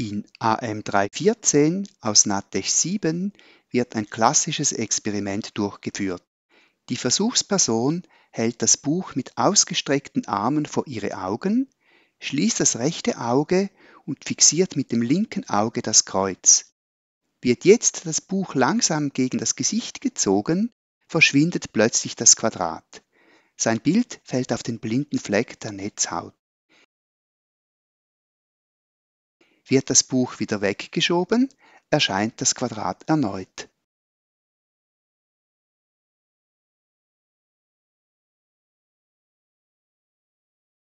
In AM314 aus NATEX 7 wird ein klassisches Experiment durchgeführt. Die Versuchsperson hält das Buch mit ausgestreckten Armen vor ihre Augen, schließt das rechte Auge und fixiert mit dem linken Auge das Kreuz. Wird jetzt das Buch langsam gegen das Gesicht gezogen, verschwindet plötzlich das Quadrat. Sein Bild fällt auf den blinden Fleck der Netzhaut. Wird das Buch wieder weggeschoben, erscheint das Quadrat erneut.